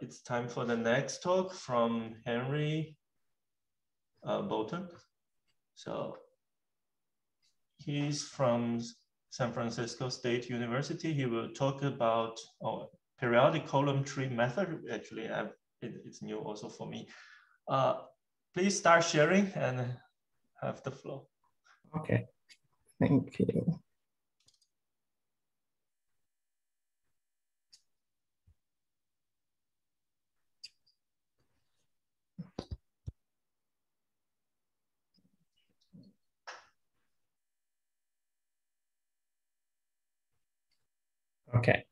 it's time for the next talk from Henry uh, Boateng. So he's from San Francisco State University. He will talk about oh, periodic Coulomb tree method. Actually, it, it's new also for me. Uh, please start sharing and have the flow. Okay, thank you. Okay.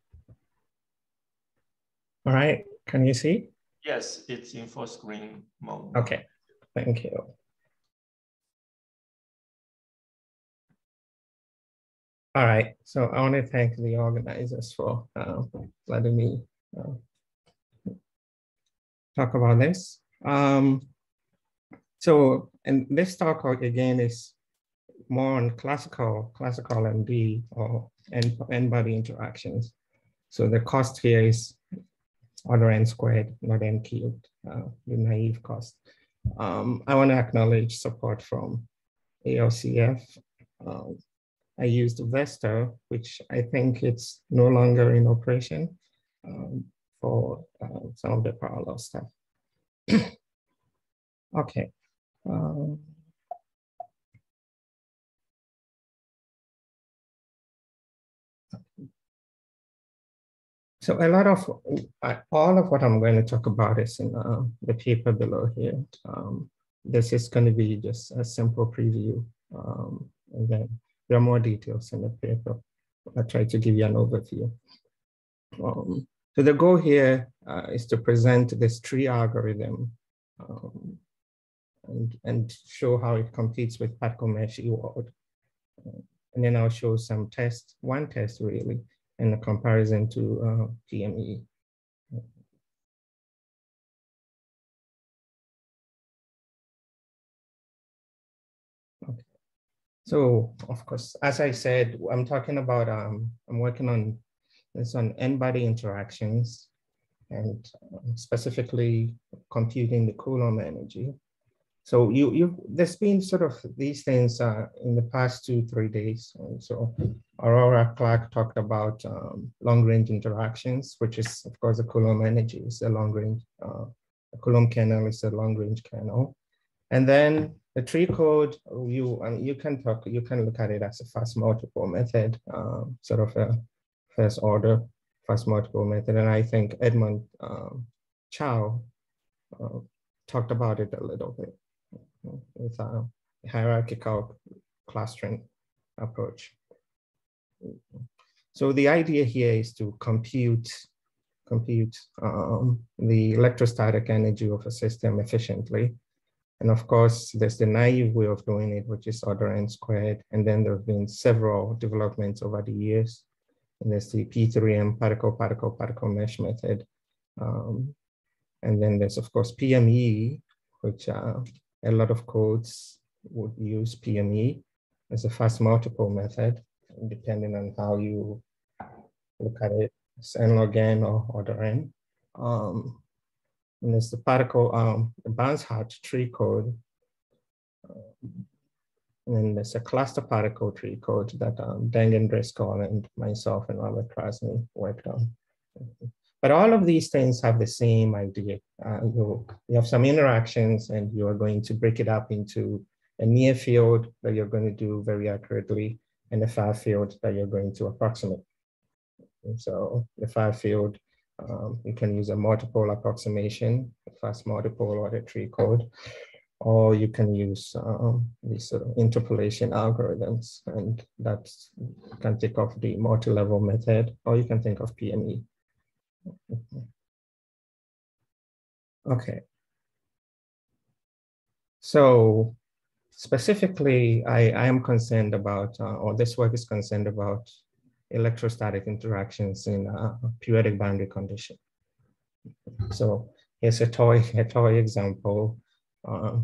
All right, can you see? Yes, it's in full screen mode. Okay, thank you. All right, so I want to thank the organizers for uh, letting me uh, talk about this. Um, so, and this talk again is more on classical, classical MD or n-body interactions. So the cost here is order n squared, not n cubed, uh, the naive cost. Um, I want to acknowledge support from ALCF. Um, I used Vesta, which I think it's no longer in operation um, for uh, some of the parallel stuff. okay. So a lot of, all of what I'm going to talk about is in uh, the paper below here. Um, this is going to be just a simple preview. Um, and then there are more details in the paper. I try to give you an overview. Um, so the goal here uh, is to present this tree algorithm um, and, and show how it competes with particle mesh Ewald. Uh, and then I'll show some tests, one test really, in a comparison to uh, PME. Okay. So of course, as I said, I'm talking about, um, I'm working on this on n-body interactions and um, specifically computing the Coulomb energy. So you you there's been sort of these things uh, in the past two three days. And so Aurora Clark talked about um, long range interactions, which is of course the Coulomb energy is a long range. Uh, the Coulomb kernel is a long range kernel, and then the tree code you um, you can talk you can look at it as a fast multipole method, um, sort of a first order fast multipole method, and I think Edmond um, Chow uh, talked about it a little bit with a hierarchical clustering approach. So the idea here is to compute compute um, the electrostatic energy of a system efficiently. And of course, there's the naive way of doing it, which is order n squared. And then there have been several developments over the years. And there's the P3M particle, particle, particle mesh method. Um, and then there's, of course, PME, which uh, a lot of codes would use PME as a fast multipole method, depending on how you look at it, it's n log n or order n. Um, and there's the particle, um, the Barnes-Hut tree code. Um, and then there's a cluster particle tree code that um, and Driscoll and myself and Robert Krasny worked on. But all of these things have the same idea. Uh, you, you have some interactions and you are going to break it up into a near field that you're going to do very accurately and a far field that you're going to approximate. And so the far field, um, you can use a multipole approximation, a fast multipole or the tree code, or you can use um, these sort of interpolation algorithms, and that can think of the multi-level method, or you can think of PME. Okay. So specifically, I, I am concerned about, uh, or this work is concerned about electrostatic interactions in a periodic boundary condition. So here's a toy, a toy example. Uh,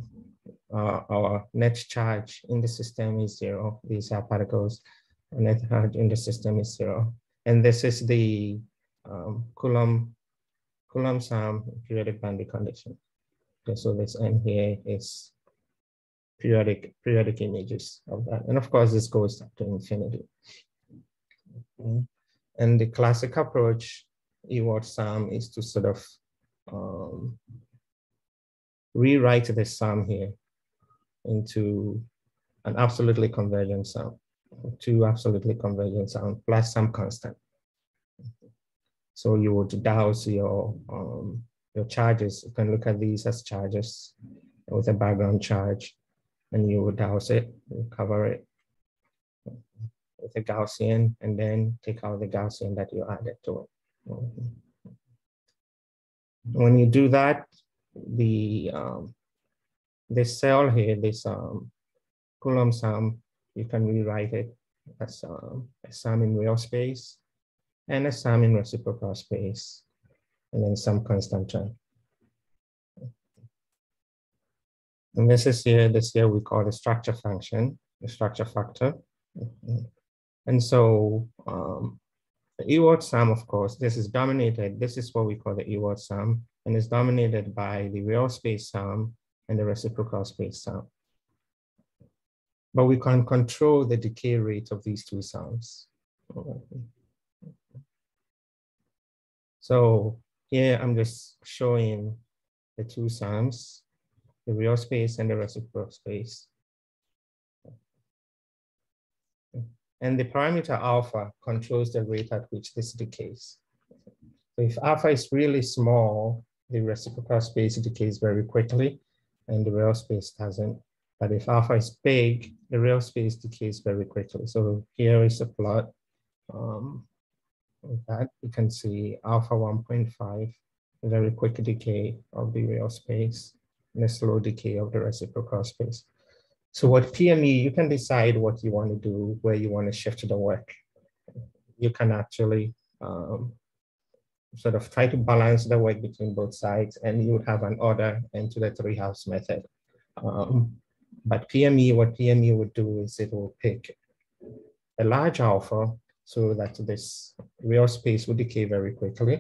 uh, our net charge in the system is zero. These are particles. Net charge in the system is zero. And this is the um, Coulomb Coulomb sum periodic boundary condition. Okay, so this N here is periodic periodic images of that. And of course, this goes up to infinity. Okay. And the classic approach, Ewald sum, is to sort of um, rewrite the sum here into an absolutely convergent sum, two absolutely convergent sum plus some constant. So you would douse your um, your charges. You can look at these as charges with a background charge, and you would douse it, cover it with a Gaussian, and then take out the Gaussian that you added to it. When you do that, the um, this cell here, this um, Coulomb sum, you can rewrite it as um, a sum in real space and a sum in reciprocal space, and then some constant term. And this is here, this here we call the structure function, the structure factor. And so um, the Ewald sum, of course, this is dominated, this is what we call the Ewald sum, and is dominated by the real space sum and the reciprocal space sum. But we can control the decay rate of these two sums. So here I'm just showing the two sums, the real space and the reciprocal space. And the parameter alpha controls the rate at which this decays. So if alpha is really small, the reciprocal space decays very quickly and the real space doesn't. But if alpha is big, the real space decays very quickly. So here is a plot um, that. You can see alpha 1.5, very quick decay of the real space and a slow decay of the reciprocal space. So what PME, you can decide what you want to do, where you want to shift the work. You can actually um, sort of try to balance the work between both sides and you would have an order into the three house method. Um, but PME, what PME would do is it will pick a large alpha so that this real space would decay very quickly.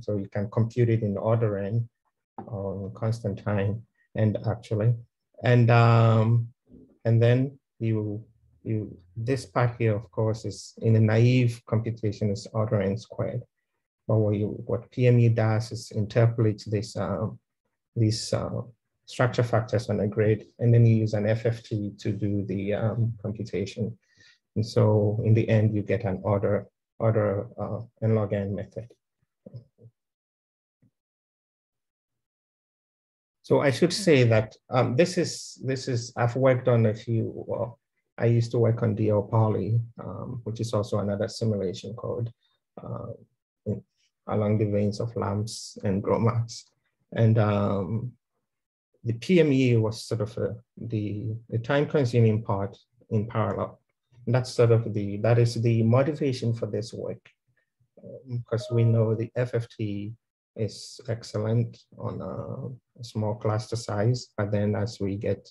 So you can compute it in order n on constant time and actually, and um, and then you you this part here, of course, is in a naive computation is order n squared. But what, you, what PME does is interpolate this, um, these uh, structure factors on a grid, and then you use an FFT to do the um, computation. And so in the end, you get an order, order uh, n log n method. So I should say that um, this is, this is, I've worked on a few, well, I used to work on DL Poly, um, which is also another simulation code. Uh, along the veins of LAMMPS and GROMACS. And um, the PME was sort of a, the, the time consuming part in parallel. That's sort of the, that is the motivation for this work because um, we know the FFT is excellent on a, small cluster size, but then as we get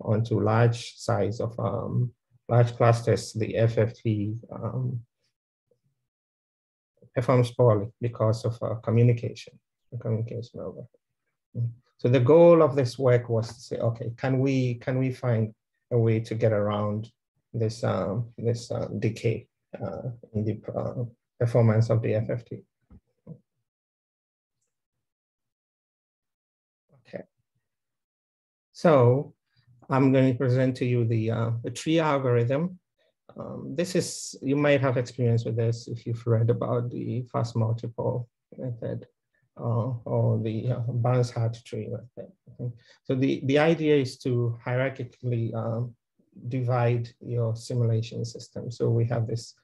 onto large size of um, large clusters, the FFT um, performs poorly because of uh, communication, communication over. So the goal of this work was to say, okay, can we can we find a way to get around this um, this uh, decay uh, in the uh, performance of the FFT? Okay. So I'm going to present to you the, uh, the tree algorithm um, this is, you might have experience with this if you've read about the fast multipole method uh, or the uh, Barnes-Hut tree method. So the, the idea is to hierarchically um, divide your simulation system. So we have this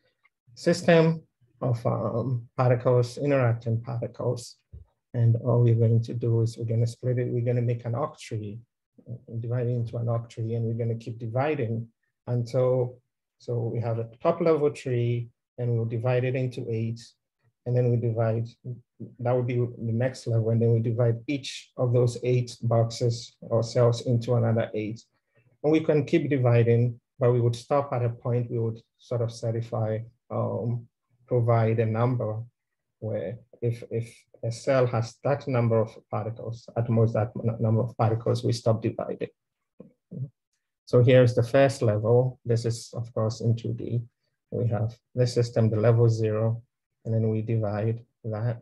system of um, particles, interacting particles. And all we're going to do is we're going to split it. We're going to make an octree, uh, divide it into an octree, and we're going to keep dividing until so we have a top level tree and we'll divide it into eight. And then we divide, that would be the next level. And then we divide each of those eight boxes or cells into another eight. And we can keep dividing, but we would stop at a point we would sort of certify, um, provide a number where if, if a cell has that number of particles, at most that number of particles, we stop dividing. So here's the first level. This is, of course, in 2D. We have this system, the level zero, and then we divide that,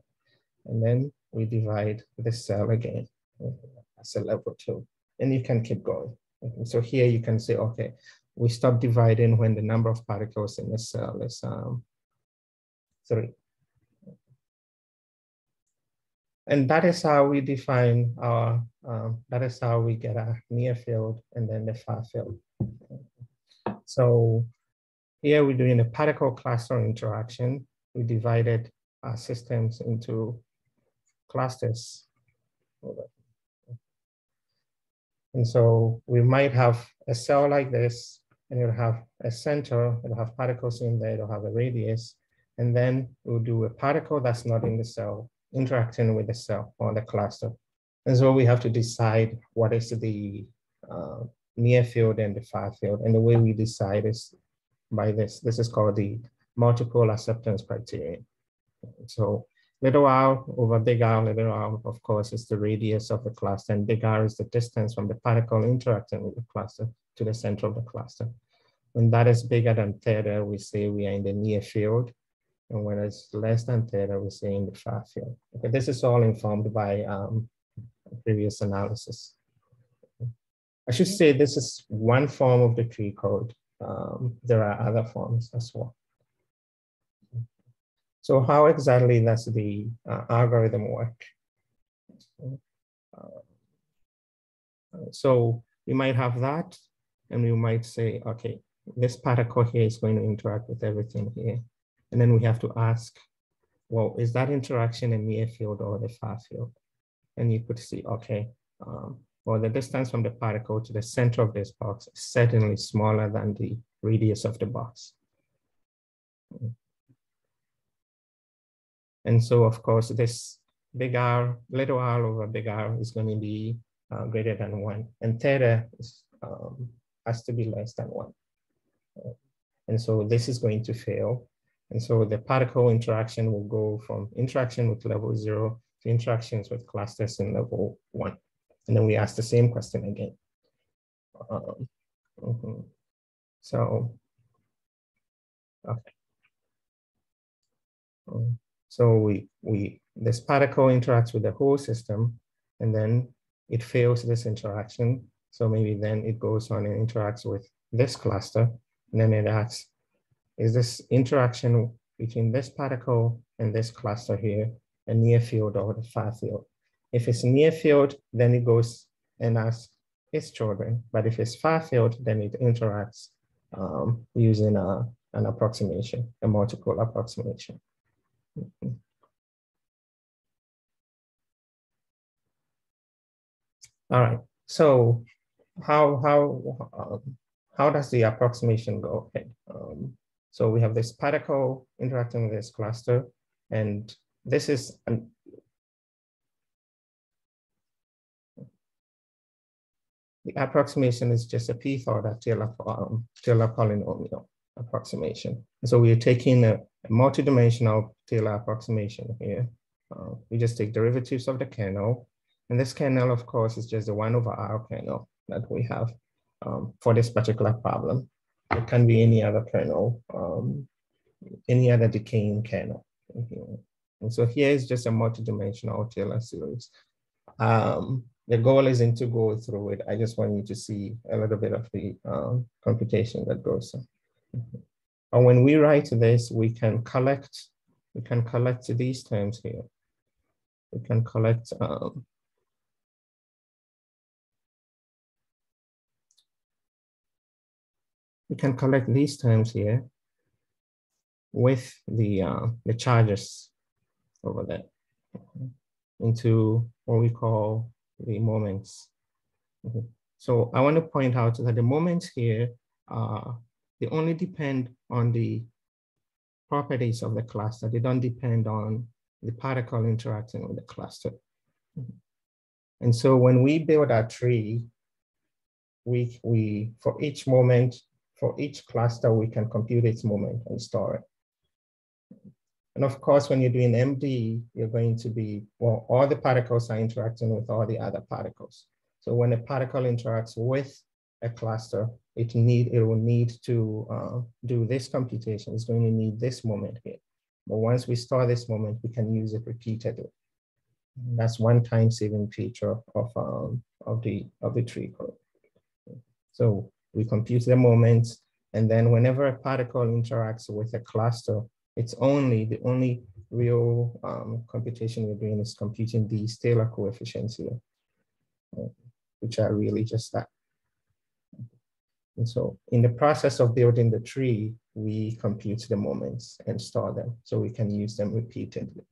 and then we divide the cell again as a level two, and you can keep going. So here you can say, okay, we stop dividing when the number of particles in the cell is um, three. And that is how we define our, um, that is how we get a near field and then the far field. So here we're doing a particle cluster interaction. We divided our systems into clusters. And so we might have a cell like this, and it'll have a center, it'll have particles in there, it'll have a radius, and then we'll do a particle that's not in the cell interacting with the cell or the cluster. And so we have to decide what is the uh, near field and the far field. And the way we decide is by this. This is called the multipole acceptance criterion. So little r over big R, little r, of course, is the radius of the cluster, and big R is the distance from the particle interacting with the cluster to the center of the cluster. When that is bigger than theta, we say we are in the near field. And when it's less than theta, we say in the far field. Okay, this is all informed by um, previous analysis. I should say this is one form of the tree code. Um, there are other forms as well. So how exactly does the uh, algorithm work? Uh, so we might have that, and we might say, okay, this particle here is going to interact with everything here. And then we have to ask, well, is that interaction a near field or the far field? And you could see, okay, um, well, the distance from the particle to the center of this box is certainly smaller than the radius of the box. And so, of course, this big R, little r over big R is going to be uh, greater than one, and theta is, um, has to be less than one. And so this is going to fail. And so the particle interaction will go from interaction with level zero to interactions with clusters in level one. And then we ask the same question again. Um, mm -hmm. So, okay. Um, so we, we, this particle interacts with the whole system and then it fails this interaction. So maybe then it goes on and interacts with this cluster and then it asks, is this interaction between this particle and this cluster here a near field or a far field? If it's near field, then it goes and asks its children. But if it's far field, then it interacts um, using a, an approximation, a multipole approximation. All right, so how, how, um, how does the approximation go? Okay. Um, so we have this particle interacting with this cluster, and this is an, the approximation is just a p-order Taylor, um, Taylor polynomial approximation. so we are taking a, a multidimensional Taylor approximation here. Uh, we just take derivatives of the kernel, and this kernel, of course, is just the one over R kernel that we have um, for this particular problem. It can be any other kernel, um, any other decaying kernel. And so here is just a multidimensional Taylor series. Um, the goal isn't to go through it. I just want you to see a little bit of the um, computation that goes on. And when we write this, we can collect, we can collect these terms here. We can collect um, we can collect these terms here with the, uh, the charges over there into what we call the moments. So I want to point out that the moments here, uh, they only depend on the properties of the cluster. They don't depend on the particle interacting with the cluster. And so when we build our tree, we, we for each moment, for each cluster, we can compute its moment and store it. And of course, when you're doing MD, you're going to be, well, all the particles are interacting with all the other particles. So when a particle interacts with a cluster, it need it will need to uh, do this computation. It's going to need this moment here. But once we store this moment, we can use it repeatedly. That's one time saving feature of um, of the of the tree code. So we compute the moments, and then whenever a particle interacts with a cluster, it's only the only real um, computation we're doing is computing these Taylor coefficients here, which are really just that. And so in the process of building the tree, we compute the moments and store them so we can use them repeatedly.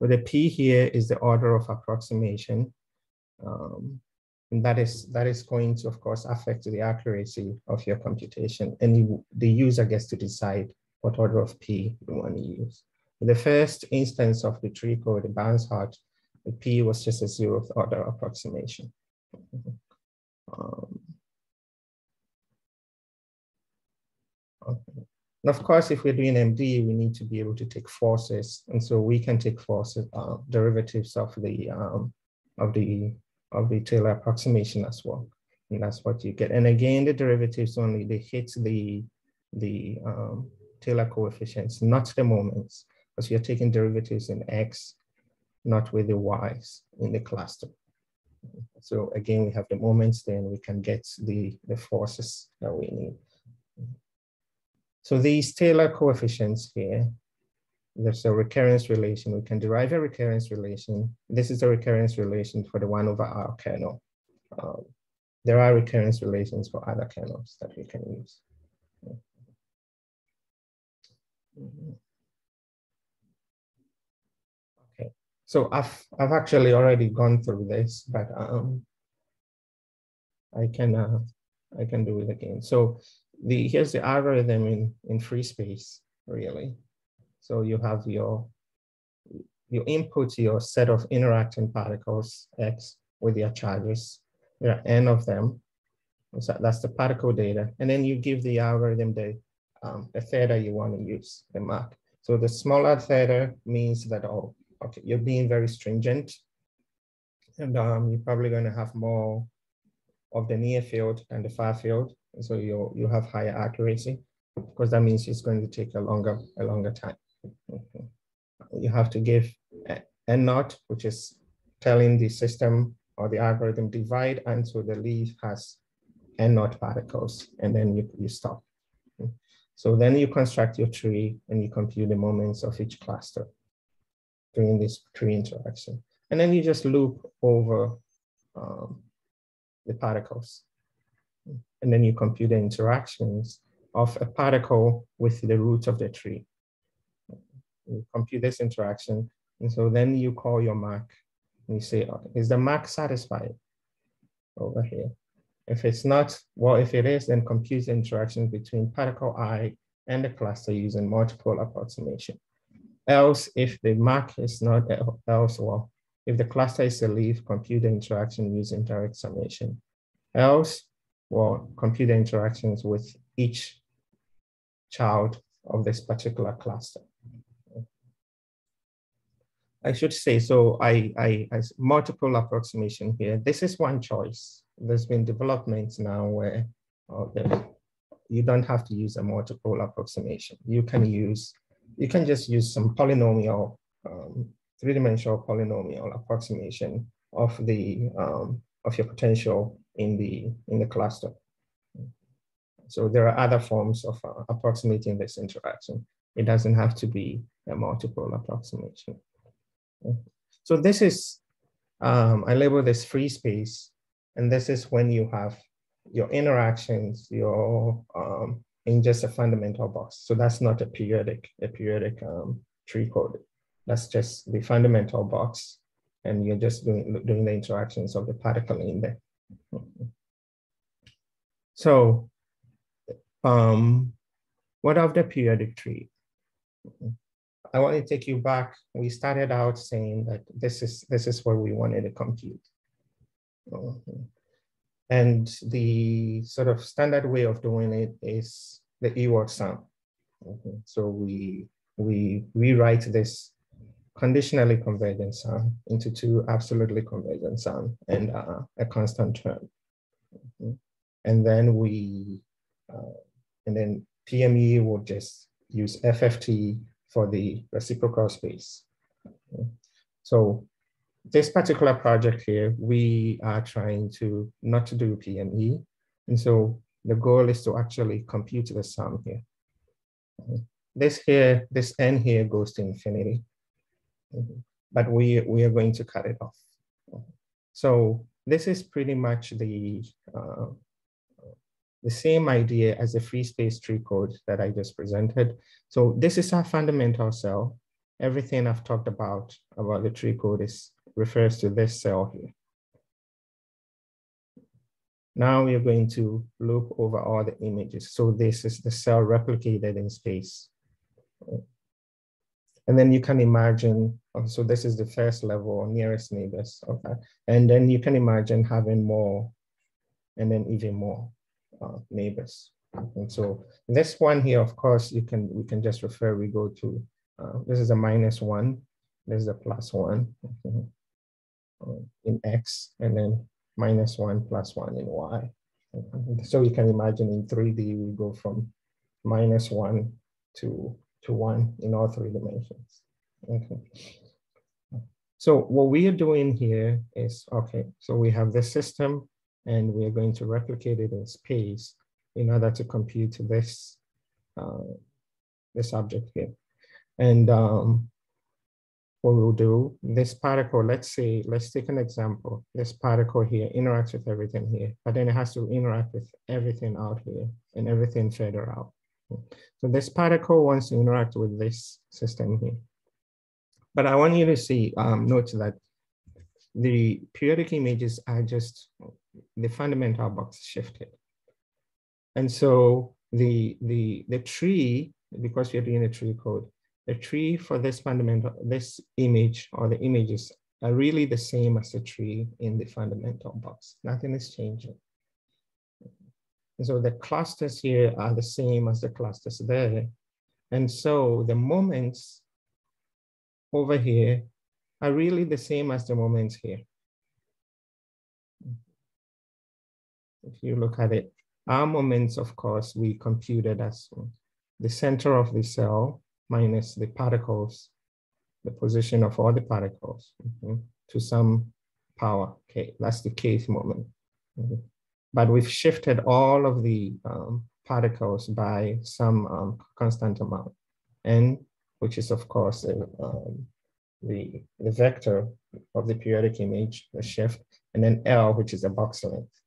So the P here is the order of approximation. Um, and that is, that is going to, of course, affect the accuracy of your computation. And you, the user gets to decide what order of P you want to use. The first instance of the tree code, the Barnes-Hut, the P was just a zeroth order approximation. Um, okay. And of course, if we're doing MD, we need to be able to take forces. And so we can take forces, uh, derivatives of the, um, of the, of the Taylor approximation as well. And that's what you get. And again, the derivatives only, they hit the, the um, Taylor coefficients, not the moments, because you're taking derivatives in X not with the y's in the cluster. So again, we have the moments, then we can get the, the forces that we need. So these Taylor coefficients here, there's a recurrence relation. We can derive a recurrence relation. This is a recurrence relation for the one over R kernel. Um, there are recurrence relations for other kernels that we can use. Mm -hmm. So I've, I've actually already gone through this, but um, I can uh, I can do it again. So the here's the algorithm in, in free space, really. So you have your you input your set of interacting particles X with your charges. There are n of them. So that's the particle data. And then you give the algorithm the, um, the theta you want to use, the MAC. So the smaller theta means that, oh, okay, you're being very stringent and um, you're probably going to have more of the near field than the far field. And so you you have higher accuracy because that means it's going to take a longer, a longer time. Okay. You have to give n naught, which is telling the system or the algorithm divide until the leaf has n naught particles, and then you, you stop. Okay. So then you construct your tree and you compute the moments of each cluster during this tree interaction. And then you just loop over um, the particles. And then you compute the interactions of a particle with the root of the tree. You compute this interaction. And so then you call your MAC and you say, is the MAC satisfied over here? If it's not, well, if it is, then compute the interaction between particle i and the cluster using multipole approximation. Else, if the MAC is not else, well, if the cluster is a leaf, computer interaction using direct summation. Else, well, computer interactions with each child of this particular cluster. I should say, so I, I, I multipole approximation here. This is one choice. There's been developments now where uh, you don't have to use a multipole approximation. You can use you can just use some polynomial, um, three-dimensional polynomial approximation of the um, of your potential in the in the cluster. So there are other forms of uh, approximating this interaction. It doesn't have to be a multipole approximation. So this is, um, I label this free space, and this is when you have your interactions, your um, in just a fundamental box. So that's not a periodic, a periodic um, tree code. That's just the fundamental box. And you're just doing, doing the interactions of the particle in there. So um, what of the periodic tree? I want to take you back. We started out saying that this is, this is what we wanted to compute. And the sort of standard way of doing it is the Ewald sum. Okay. So we, we rewrite this conditionally convergent sum into two absolutely convergent sum and uh, a constant term. Okay. And then we, uh, and then PME will just use FFT for the reciprocal space. Okay. So this particular project here, we are trying to not to do PME. And E. And so the goal is to actually compute the sum here. This here, this n here goes to infinity, but we, we are going to cut it off. So this is pretty much the, uh, the same idea as the free space tree code that I just presented. So this is our fundamental cell. Everything I've talked about, about the tree code is refers to this cell here. Now we are going to look over all the images. So this is the cell replicated in space. And then you can imagine, oh, so this is the first level or nearest neighbors that. And then you can imagine having more and then even more uh, neighbors. And so this one here, of course, you can we can just refer, we go to, uh, this is a minus one, this is a plus one okay, in X, and then minus one plus one in Y. So you can imagine in 3D, we go from minus one to, to one in all three dimensions. Okay. So what we are doing here is, okay, so we have this system and we are going to replicate it in space in order to compute this, uh, this object here. And um, what we'll do, this particle, let's say, let's take an example. This particle here interacts with everything here, but then it has to interact with everything out here and everything further out. So this particle wants to interact with this system here. But I want you to see, um, note that the periodic images are just the fundamental box shifted. And so the, the, the tree, because we're doing a tree code, the tree for this fundamental, this image or the images are really the same as the tree in the fundamental box. Nothing is changing. And so the clusters here are the same as the clusters there. And so the moments over here are really the same as the moments here. If you look at it, our moments, of course, we computed as the center of the cell minus the particles, the position of all the particles okay, to some power, k. That's the kth moment. Okay. But we've shifted all of the um, particles by some um, constant amount, n, which is of course um, the, the vector of the periodic image, the shift, and then L, which is the box length.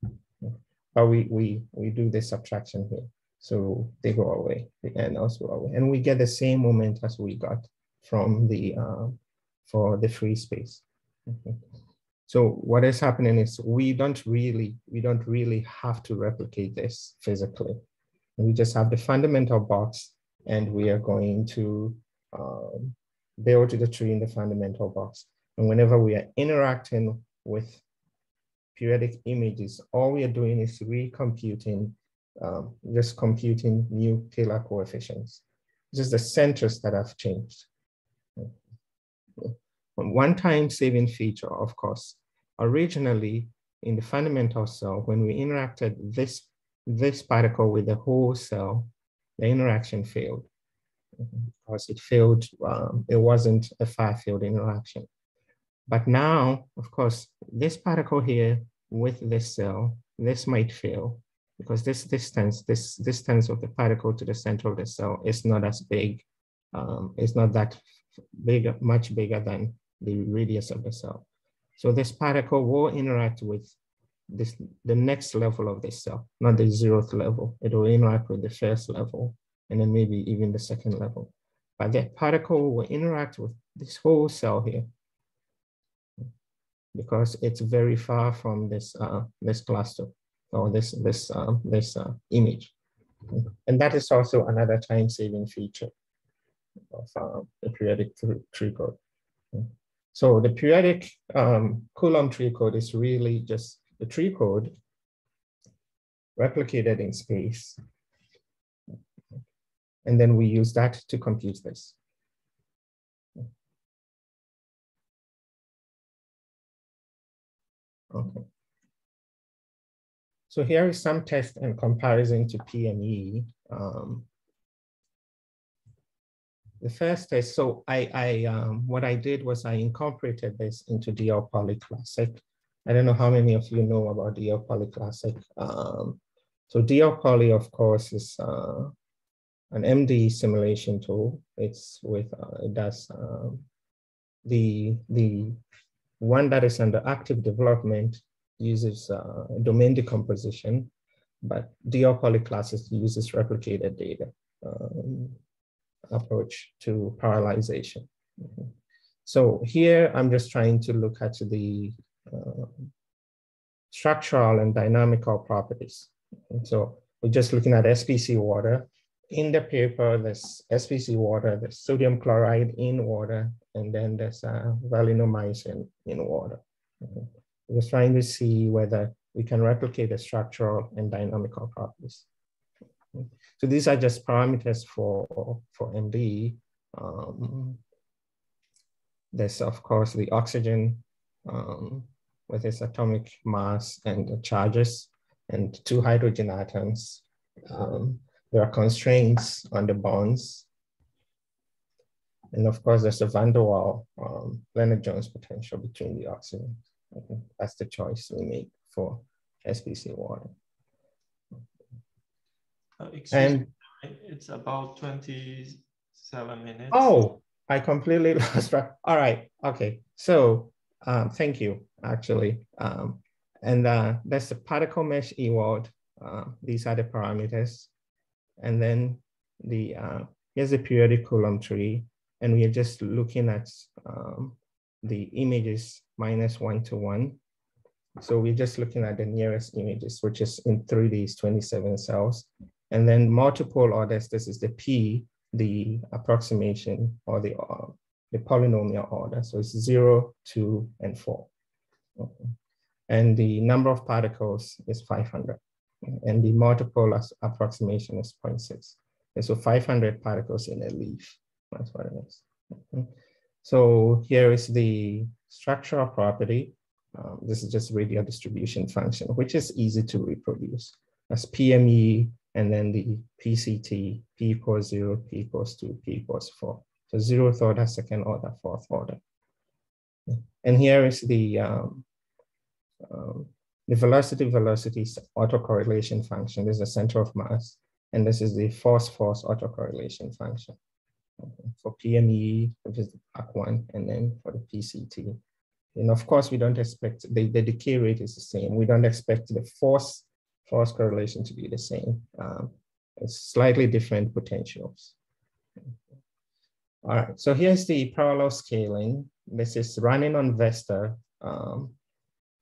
But we, we, we do this subtraction here. So they go away, the NLs go away. And we get the same moment as we got from the, uh, for the free space. Okay. So what is happening is we don't really, we don't really have to replicate this physically. We just have the fundamental box and we are going to um, build the tree in the fundamental box. And whenever we are interacting with periodic images, all we are doing is recomputing um, just computing new Taylor coefficients. Just the centers that have changed. One time saving feature, of course, originally in the fundamental cell, when we interacted this, this particle with the whole cell, the interaction failed because it failed, um, it wasn't a far field interaction. But now, of course, this particle here with this cell, this might fail because this distance, this distance of the particle to the center of the cell is not as big. Um, it's not that big, much bigger than the radius of the cell. So this particle will interact with this, the next level of the cell, not the zeroth level. It will interact with the first level and then maybe even the second level. But that particle will interact with this whole cell here because it's very far from this, uh, this cluster or this, this, um, this uh, image. And that is also another time-saving feature of uh, the periodic tree code. So the periodic um, Coulomb tree code is really just the tree code replicated in space. And then we use that to compute this. Okay. So here is some test and comparison to PME. Um, the first test, so I, I um, what I did was I incorporated this into DL Poly Classic. I don't know how many of you know about DL Poly Classic. Um, so DL Poly, of course, is uh, an MD simulation tool. It's with, uh, it does um, the, the one that is under active development uses uh, domain decomposition, but DL Poly Classic uses replicated data um, approach to parallelization. Mm -hmm. So here I'm just trying to look at the uh, structural and dynamical properties. And so we're just looking at SPC water. In the paper, there's SPC water, there's sodium chloride in water, and then there's uh, valinomycin in water. Okay. We're just trying to see whether we can replicate the structural and dynamical properties. So these are just parameters for, for MD. Um, there's of course the oxygen um, with its atomic mass and charges and two hydrogen atoms. Um, there are constraints on the bonds. And of course, there's the van der Waal um, Lennard-Jones potential between the oxygens. Okay. That's the choice we make for SPC water. Uh, and me, it's about 27 minutes. Oh, I completely lost track. All right. Okay. So um, thank you, actually. Um, and uh, that's the particle mesh Ewald. Uh, these are the parameters. And then the uh, here's the periodic Coulomb tree. And we are just looking at um, the images minus one to one. So we're just looking at the nearest images, which is in 3D is 27 cells. And then multipole orders, this is the P, the approximation or the, uh, the polynomial order. So it's zero, two, and four. Okay and the number of particles is 500. And the multipole approximation is 0.6. And so 500 particles in a leaf, that's what it is. Okay. So here is the structural property. Um, this is just radial distribution function, which is easy to reproduce. As PME and then the PCT, P equals zero, P equals two, P equals four. So zeroth order, second order, fourth order. And here is the um, um, the velocity velocity autocorrelation function this is the center of mass, and this is the force force autocorrelation function. For PME, which is the PAC one, and then for the PCT. And of course, we don't expect the, the decay rate is the same. We don't expect the force force correlation to be the same. Um, it's slightly different potentials. All right, so here's the parallel scaling. This is running on Vesta. Um,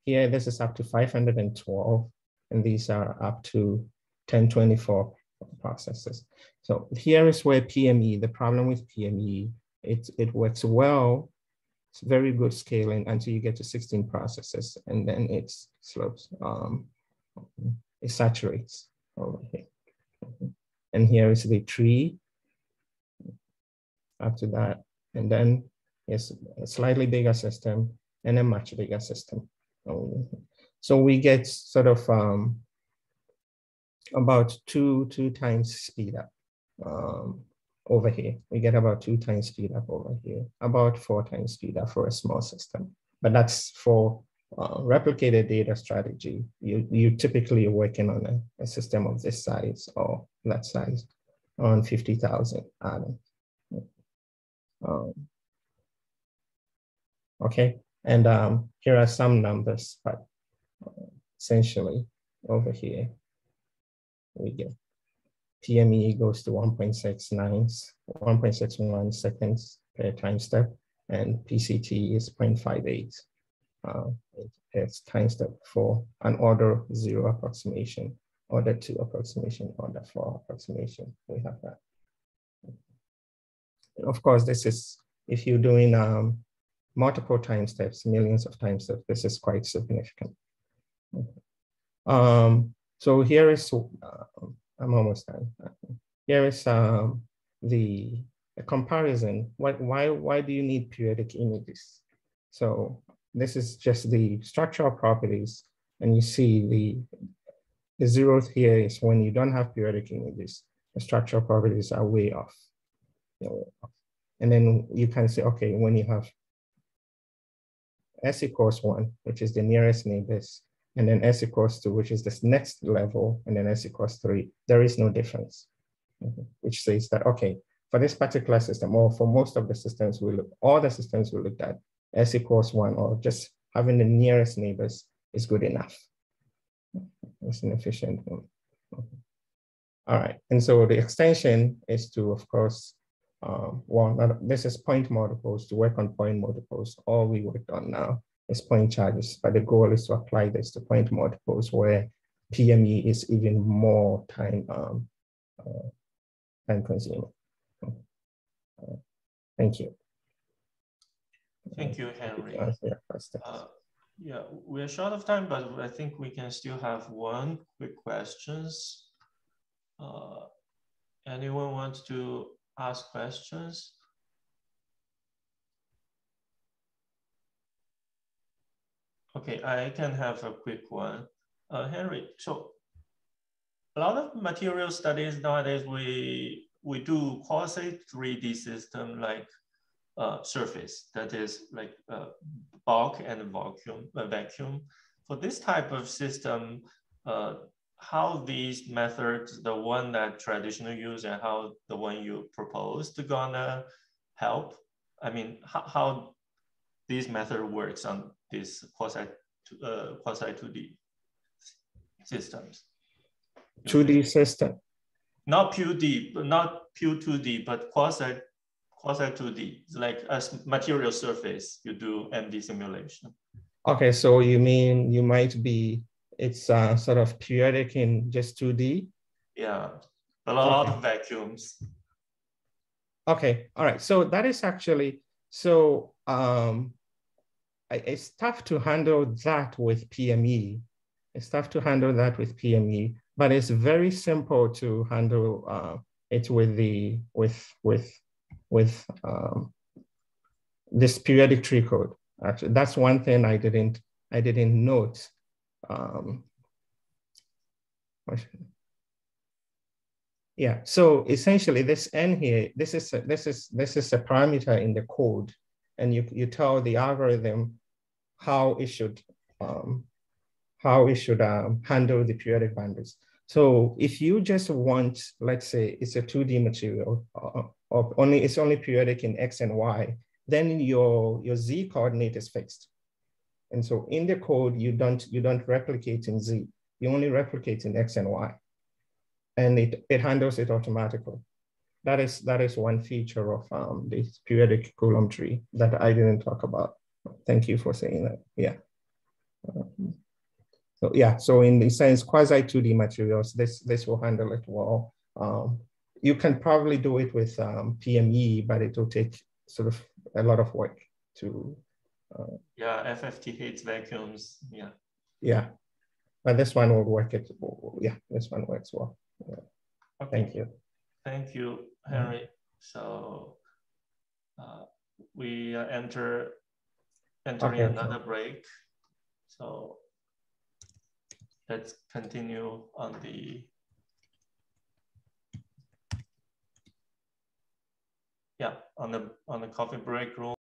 here, this is up to 512, and these are up to 1024 processes. So here is where PME, the problem with PME, it, it works well, it's very good scaling until you get to 16 processes, and then it slopes, um, it saturates over here. And here is the tree after that, and then it's a slightly bigger system and a much bigger system. So we get sort of um, about two, two times speed up um, over here. We get about two times speed up over here, about four times speed up for a small system. But that's for uh, replicated data strategy. You, you typically are working on a, a system of this size or that size on 50,000 atoms. Um, okay, and um, here are some numbers, but essentially over here, we get PME goes to 1.69, 1.61 seconds per time step, and PCT is 0.58. Uh, it's time step for an order zero approximation, order two approximation, order four approximation. We have that. Of course, this is if you're doing um, multiple time steps, millions of time steps, this is quite significant. Um, so here is, uh, I'm almost done. Here is um, the a comparison. Why, why, why do you need periodic images? So this is just the structural properties. And you see the, the zeroth here is when you don't have periodic images, the structural properties are way off. Way off. And then you can say, okay, when you have s equals one, which is the nearest neighbors, and then s equals two, which is this next level, and then s equals three, there is no difference, which says that, okay, for this particular system, or for most of the systems we look, all the systems we looked at, s equals one, or just having the nearest neighbors is good enough. It's an efficient one. All right, and so the extension is to, of course, um, well, this is point multipoles to work on point multipoles. All we worked on now is point charges, but the goal is to apply this to point multipoles where PME is even more time um, uh, time consuming. Uh, thank you. Thank you, Henry. Uh, yeah, we're short of time, but I think we can still have one quick questions. Uh, anyone wants to ask questions? Okay, I can have a quick one. Uh, Henry, so a lot of material studies nowadays, we, we do quasi 3D system like uh, surface, that is like uh, bulk and vacuum, uh, vacuum. For this type of system, uh, how these methods, the one that traditional use and how the one you proposed gonna help? I mean, how, how this method works on these quasi, uh, quasi 2D systems? 2D system. Not pure D, not pure 2D, but quasi quasi 2D, it's like a material surface, you do MD simulation. Okay, so you mean you might be it's uh, sort of periodic in just 2D? Yeah, a lot okay. of vacuums. Okay, all right. So that is actually, so um, it's tough to handle that with PME. It's tough to handle that with PME, but it's very simple to handle uh, it with the, with, with, with um, this periodic tree code. Actually, that's one thing I didn't, I didn't note um, yeah, so essentially this n here, this is a, this is this is a parameter in the code, and you you tell the algorithm how it should um, how it should um, handle the periodic boundaries. So if you just want, let's say it's a 2D material, uh, or only it's only periodic in X and Y, then your, your Z coordinate is fixed. And so in the code, you don't, you don't replicate in Z, you only replicate in X and Y. And it, it handles it automatically. That is, that is one feature of um, this periodic Coulomb tree that I didn't talk about. Thank you for saying that, yeah. Um, so yeah, so in the sense, quasi 2D materials, this, this will handle it well. Um, you can probably do it with um, PME, but it will take sort of a lot of work to uh, yeah, FFT hates vacuums. Yeah. Yeah, but this one will work. It yeah, this one works well. Yeah. Okay. Thank you. Thank you, Henry. So uh, we uh, enter entering okay, another okay. break. So let's continue on the yeah on the on the coffee break room.